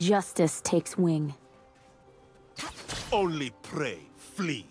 Justice takes wing. Only pray, flee.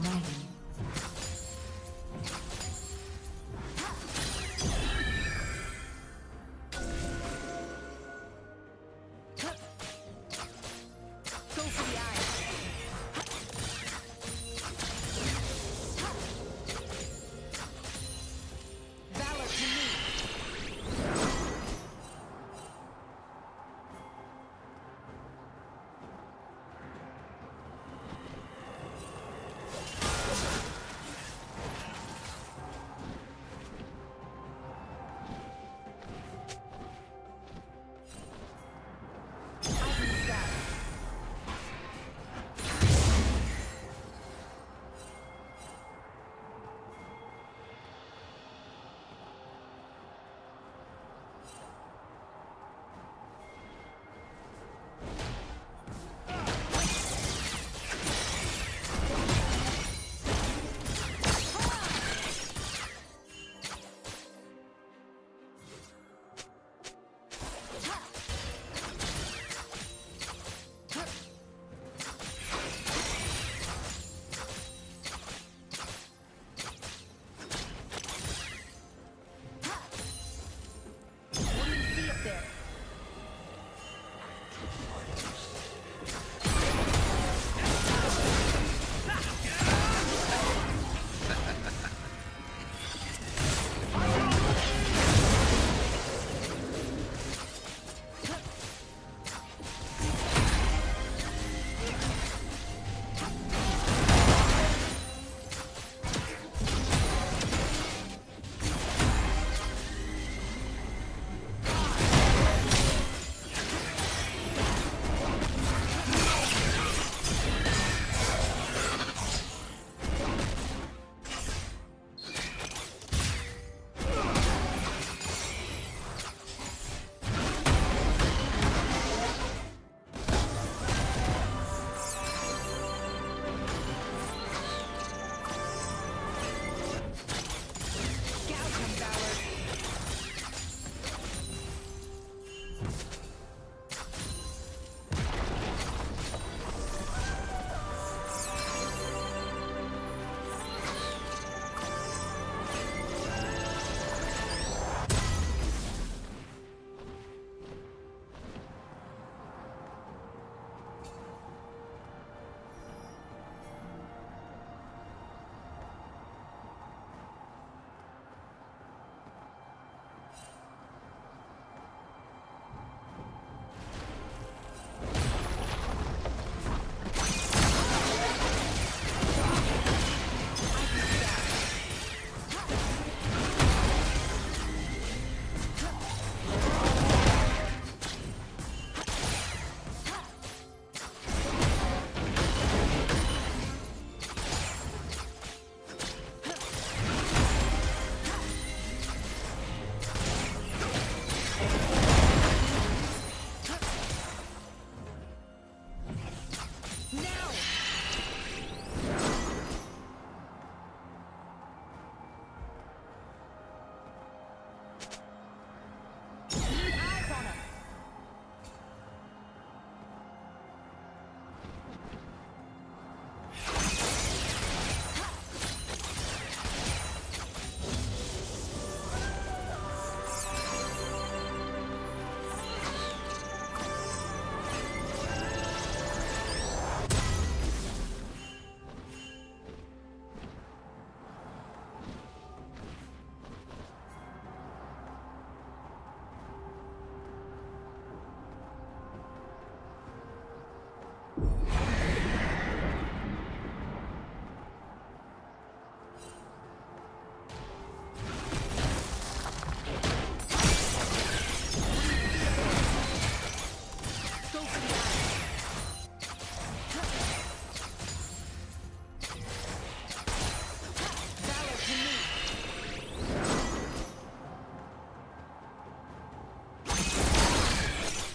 dragon.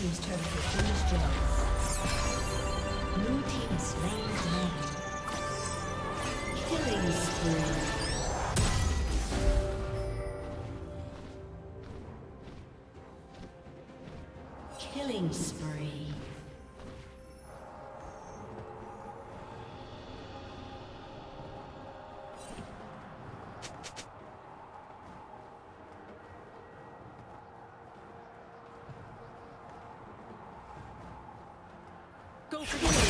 Team's. Blue Team slain dragon. Killing spree. Killing spree. Go for Killing spree.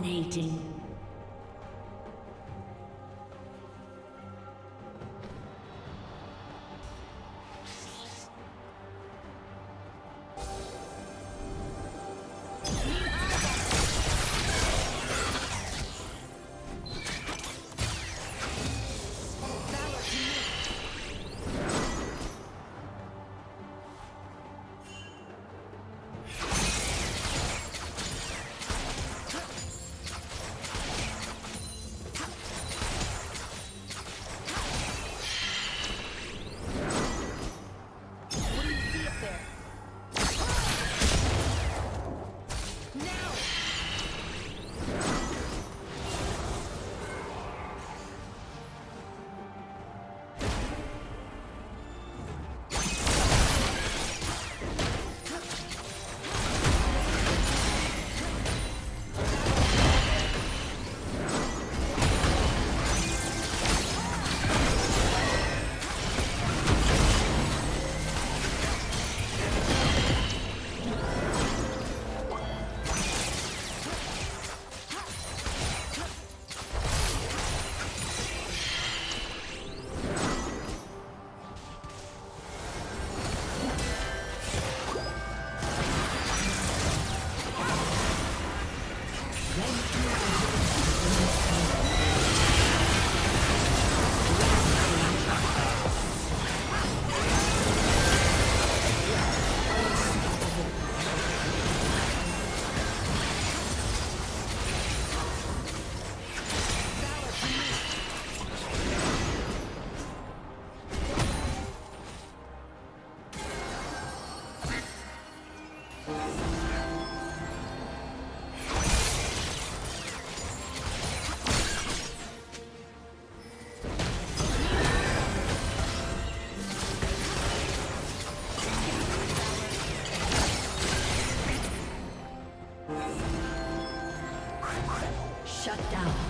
Dominating. Shut down.